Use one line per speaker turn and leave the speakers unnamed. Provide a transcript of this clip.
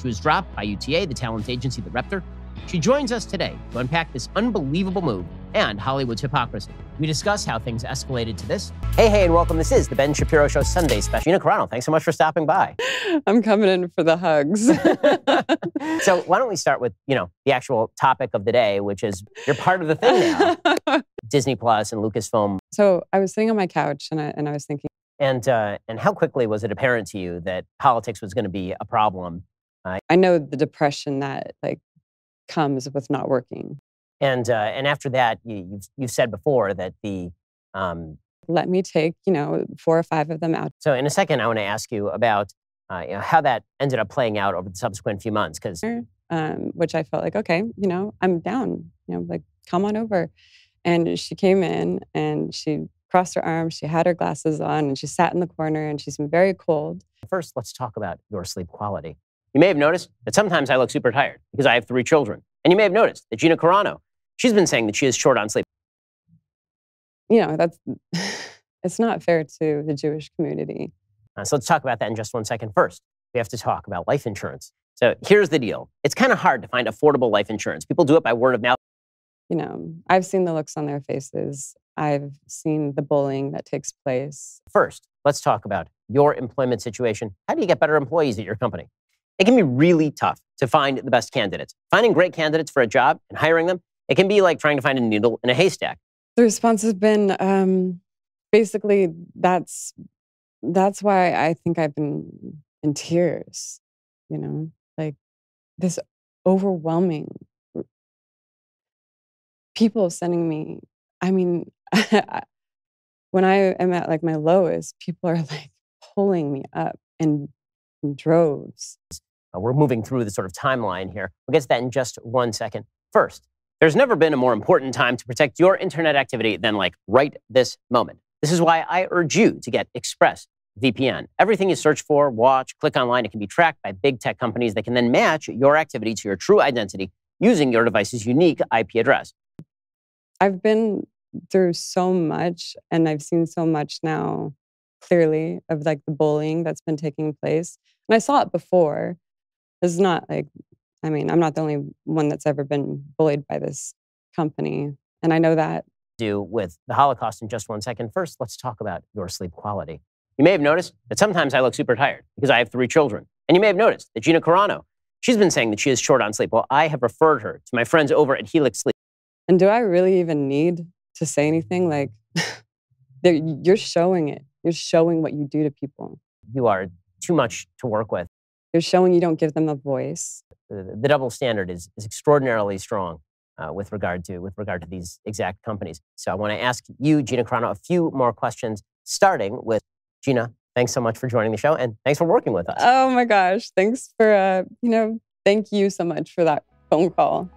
She was dropped by UTA, the talent agency that repped her. She joins us today to unpack this unbelievable move and Hollywood's hypocrisy. We discuss how things escalated to this. Hey, hey, and welcome. This is the Ben Shapiro Show Sunday special. Gina Carano, thanks so much for stopping by.
I'm coming in for the hugs.
so why don't we start with, you know, the actual topic of the day, which is you're part of the thing now. Disney Plus and Lucasfilm.
So I was sitting on my couch and I, and I was thinking.
And, uh, and how quickly was it apparent to you that politics was going to be a problem?
I know the depression that like comes with not working.
And uh, and after that, you, have you've, you've said before that the
um, let me take you know four or five of them out.
So in a second, I want to ask you about uh, you know, how that ended up playing out over the subsequent few months, because
um, which I felt like okay, you know, I'm down. You know, like come on over. And she came in and she crossed her arms. She had her glasses on and she sat in the corner and she's been very cold.
First, let's talk about your sleep quality. You may have noticed that sometimes I look super tired because I have three children. And you may have noticed that Gina Carano She's been saying that she is short on sleep.
You know, that's it's not fair to the Jewish community.
Uh, so let's talk about that in just one second. First, we have to talk about life insurance. So here's the deal. It's kind of hard to find affordable life insurance. People do it by word of mouth.
You know, I've seen the looks on their faces. I've seen the bullying that takes place.
First, let's talk about your employment situation. How do you get better employees at your company? It can be really tough to find the best candidates. Finding great candidates for a job and hiring them it can be like trying to find a needle in a haystack.
The response has been um, basically that's that's why I think I've been in tears. You know, like this overwhelming people sending me. I mean, when I am at like my lowest, people are like pulling me up in, in droves.
Uh, we're moving through the sort of timeline here. We'll get to that in just one second. First, there's never been a more important time to protect your internet activity than like right this moment. This is why I urge you to get Express VPN. Everything you search for, watch, click online, it can be tracked by big tech companies that can then match your activity to your true identity using your device's unique IP address.
I've been through so much and I've seen so much now clearly of like the bullying that's been taking place. And I saw it before. It's not like I mean, I'm not the only one that's ever been bullied by this company. And I know that.
Do with the Holocaust in just one second. First, let's talk about your sleep quality. You may have noticed that sometimes I look super tired because I have three children. And you may have noticed that Gina Carano, she's been saying that she is short on sleep. Well, I have referred her to my friends over at Helix Sleep.
And do I really even need to say anything? Like, you're showing it. You're showing what you do to people.
You are too much to work with.
You're showing you don't give them a voice
the, the double standard is, is extraordinarily strong uh, with regard to with regard to these exact companies. So I want to ask you, Gina Carano, a few more questions, starting with Gina. Thanks so much for joining the show, and thanks for working with us.
Oh my gosh, thanks for uh, you know, thank you so much for that phone call.